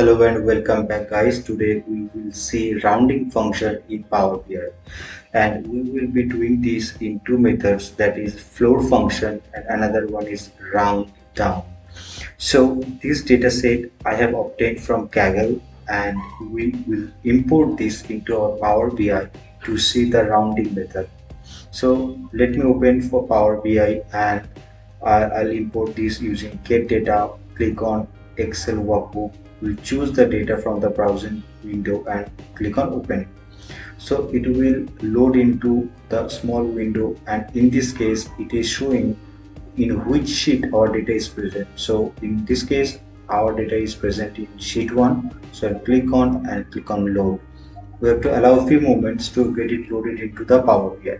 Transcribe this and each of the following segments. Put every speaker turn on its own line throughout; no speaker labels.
Hello and welcome back guys. Today we will see rounding function in Power BI and we will be doing this in two methods that is floor function and another one is round down. So this data set I have obtained from Kaggle and we will import this into our Power BI to see the rounding method. So let me open for Power BI and I'll import this using get data click on Excel workbook we choose the data from the browsing window and click on open. So it will load into the small window and in this case it is showing in which sheet our data is present. So in this case our data is present in sheet 1 so I'll click on and click on load. We have to allow a few moments to get it loaded into the Power BI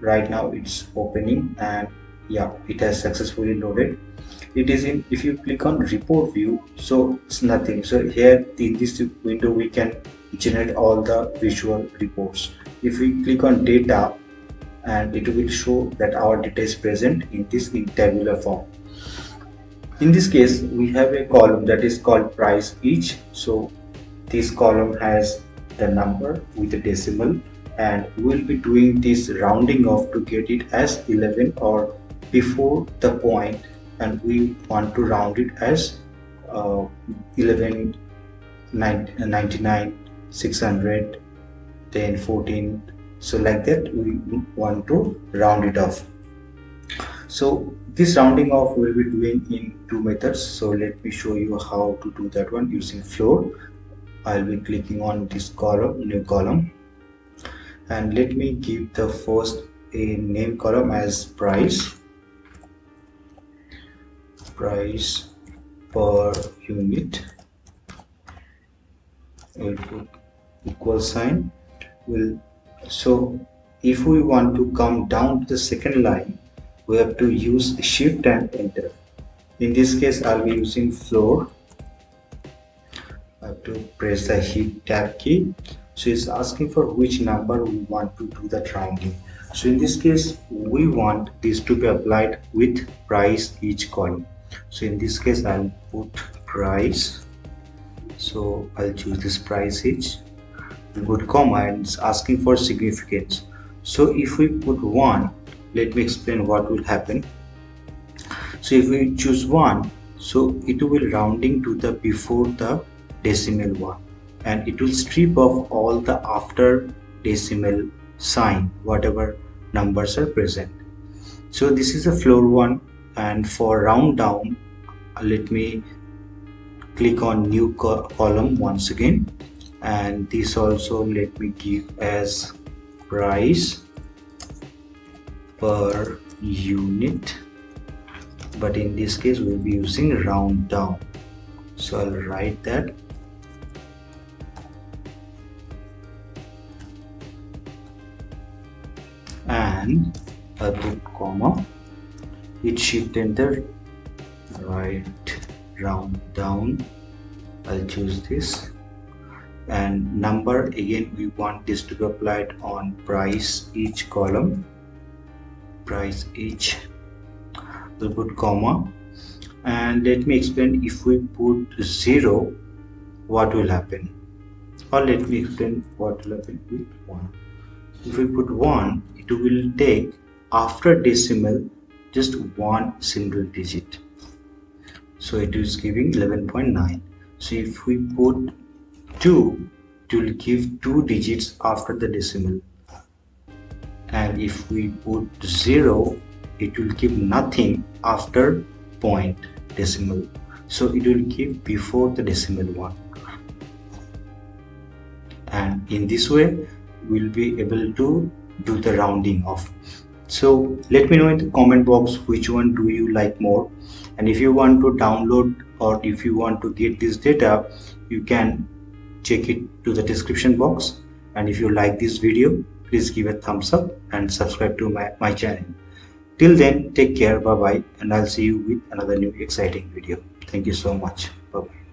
right now it's opening and yeah it has successfully loaded it is in if you click on report view so it's nothing. So here in this window we can generate all the visual reports. If we click on data and it will show that our data is present in this in tabular form. In this case we have a column that is called price each. So this column has the number with a decimal and we'll be doing this rounding off to get it as 11 or before the point and we want to round it as uh, 11 99 600 10 14 so like that we want to round it off. So this rounding off we'll be doing in two methods. So let me show you how to do that one using floor i'll be clicking on this column new column. And let me give the first a name column as price price per unit. Equal sign. Will so if we want to come down to the second line we have to use shift and enter. In this case i'll be using floor? I have to press the shift tab key. So it's asking for which number we want to do the rounding so in this case we want this to be applied with price each column so in this case i'll put price. So i'll choose this price each. Put comma and asking for significance. So if we put one let me explain what will happen. So if we choose one so it will rounding to the before the decimal one. And it will strip off all the after decimal sign whatever numbers are present. So this is a floor one and for round down uh, let me click on new co column once again. And this also let me give as price per unit. But in this case we'll be using round down. So I'll write that. And I'll put comma hit shift enter. Right round down. I'll choose this. And number again we want this to be applied on price each column. Price each. We'll put comma. And let me explain if we put zero what will happen? Or let me explain what will happen with one. If we put one it will take after decimal just one single digit. So it is giving 11.9 so if we put 2 it will give two digits after the decimal. And if we put 0 it will give nothing after point decimal. So it will give before the decimal one. And in this way we'll be able to do the rounding off so let me know in the comment box which one do you like more. And if you want to download or if you want to get this data you can check it to the description box. And if you like this video please give a thumbs up and subscribe to my, my channel. Till then take care. Bye bye and i'll see you with another new exciting video. Thank you so much. Bye bye